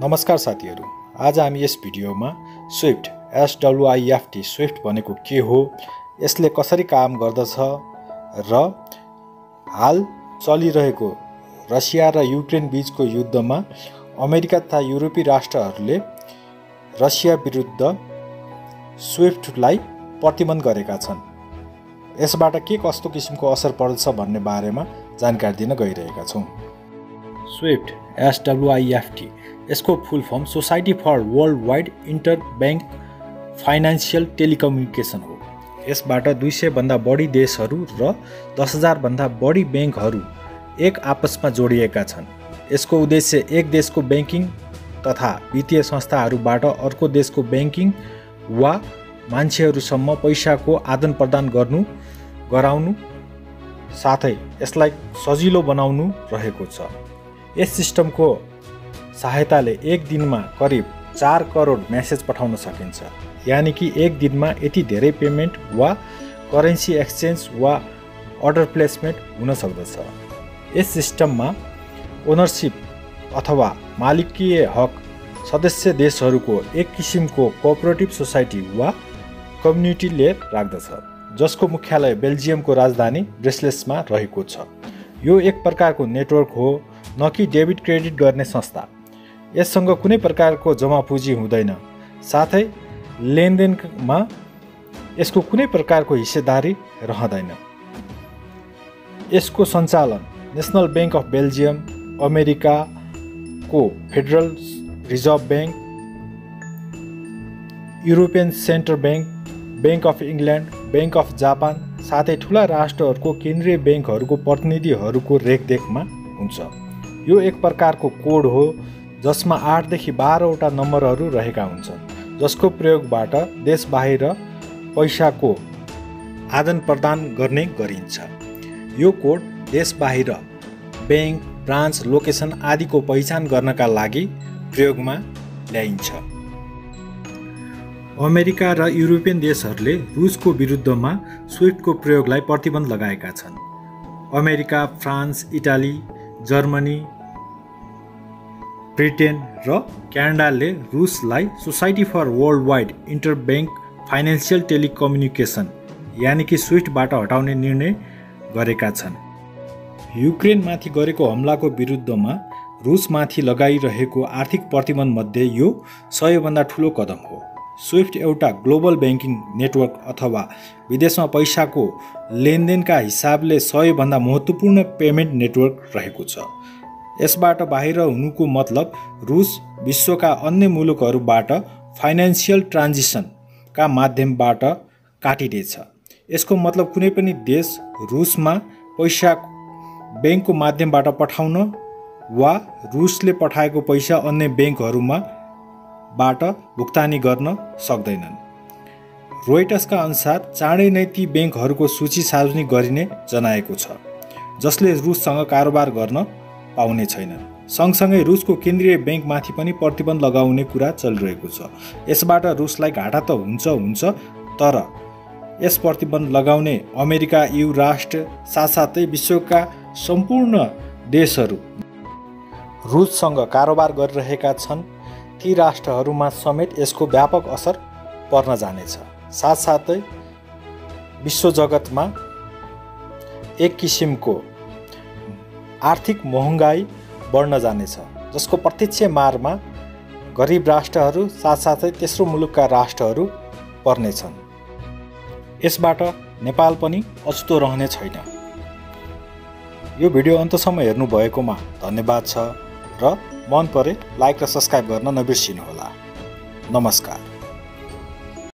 नमस्कार साथीहरू। आज हामी यस भिडियोमा स्विफ्ट एसडब्लुआइएफटी स्विफ्ट भनेको के हो यसले कसरी काम गर्दछ र हाल चलिरहेको रसिया र युक्रेन बिचको युद्धमा अमेरिका तथा युरोपी राष्ट्रहरूले रसिया विरुद्ध स्विफ्टलाई प्रतिबन्ध गरेका छन्। यसबाट के कस्तो किसिमको असर पर्दछ भन्ने बारेमा जानकारी दिन गइरहेका छौँ। स्विफ्ट एसडब्लुआइएफटी यसको full form society for world wide inter bank financial telecommunication हो यसबाट दुई सयभन्दा बढी देशहरू र दस हजारभन्दा बढी ब्याङ्कहरू एक आपसमा जोडिएका छन्। यसको उद्देश्य एक देशको ब्याङ्किङ तथा वित्तीय संस्थाहरूबाट अर्को देशको ब्याङ्किङ वा मान्छेहरूसम्म पैसाको आदान प्रदान गर्नु गराउनु साथै यसलाई सजिलो बनाउनु रहेको छ। यस सिस्टमको सहायताले एक दिनमा करिब चार करोड म्यासेज पठाउन सकिन्छ। यानि कि एक दिनमा यति धेरै पेमेन्ट वा करेन्सी एक्सचेन्ज वा अर्डर प्लेसमेन्ट हुन सक्दछ। यस सिस्टममा ओनरसिप अथवा मालिकीय हक सदस्य देशहरूको एक किसिमको कोअपरेटिभ सोसाइटी वा कम्युनिटीले राख्दछ जसको मुख्यालय बेल्जियमको राजधानी ब्रेसलेसमा रहेको छ। यो एक प्रकारको नेटवर्क हो न कि डेबिट क्रेडिट गर्ने संस्था। यससँग कुनै प्रकारको जमा पुँजी हुँदैन। साथै लेनदेनमा यसको कुनै प्रकारको हिस्सेदारी रहँदैन। यसको सञ्चालन नेसनल ब्याङ्क अफ बेल्जियम अमेरिकाको federal reserve bank European central bank bank of England bank of Japan साथै ठुला राष्ट्रहरूको केन्द्रीय ब्याङ्कहरूको प्रतिनिधिहरूको रेखदेखमा हुन्छ। यो एक प्रकारको कोड हो जसमा आठदेखि बाह्रवटा नम्बरहरू रहेका हुन्छन् जसको प्रयोगबाट देश बाहिर पैसाको आदान प्रदान गर्ने गरिन्छ। यो कोड देश बाहिर ब्याङ्क ब्रान्च लोकेसन आदिको पहिचान गर्नका लागि प्रयोगमा ल्याइन्छ। अमेरिका र युरोपियन देशहरूले रुसको विरुद्धमा स्विफ्टको प्रयोगलाई प्रतिबन्ध लगाएका छन्। America France Italy Germany Britain र क्यानाडाले रुसलाई society for world wide inter bank financial telecommunication यानि कि स्विफ्टबाट हटाउने निर्णय गरेका छन्। युक्रेनमाथि गरेको हमलाको विरुद्धमा रुसमाथि लगाइरहेको आर्थिक प्रतिबन्धमध्ये यो सबैभन्दा ठुलो कदम हो। स्विफ्ट एउटा ग्लोबल ब्याङ्किङ नेटवर्क अथवा विदेशमा पैसाको लेनदेनका हिसाबले सबैभन्दा महत्त्वपूर्ण पेमेन्ट नेटवर्क रहेको छ। यसबाट बाहिर हुनुको मतलब रुस विश्वका अन्य मुलुकहरूबाट फाइनेन्सियल ट्रान्जिसनका माध्यमबाट काटिनेछ यसको मतलब कुनै पनि देश रुसमा पैसा ब्याङ्कको माध्यमबाट पठाउन वा रुसले पठाएको पैसा अन्य ब्याङ्कहरूमा बाट भुक्तानी गर्न सक्दैनन्। रोइटसका अनुसार चाँडै नै ती ब्याङ्कहरूको सूची सार्वजनिक गरिने जनाएको छ जसले रुससँग कारोबार गर्न पाउने छैनन्। सँगसँगै रुसको केन्द्रीय ब्याङ्कमाथि पनि प्रतिबन्ध लगाउने कुरा चलिरहेको छ। यसबाट रुसलाई घाटा त हुन्छ हुन्छ तर यस प्रतिबन्ध लगाउने अमेरिका यु राष्ट्र साथसाथै विश्वका सम्पूर्ण देशहरू रुससँग कारोबार गरिरहेका छन्। ती राष्ट्रहरूमा समेत यसको व्यापक असर पर्न जानेछ। साथसाथै विश्व जगतमा एक किसिमको आर्थिक महँगाई बढ्न जानेछ जसको प्रत्यक्ष मारमा गरिब राष्ट्रहरू साथसाथै तेस्रो मुलुकका राष्ट्रहरू पर्नेछन्। यसबाट नेपाल पनि अछुतो रहने छैन। यो भिडियो अन्तसम्म हेर्नुभएकोमा धन्यवाद छ र मन परे लाइक र सब्सक्राइब गर्न नबिर्सिनुहोला। नमस्कार।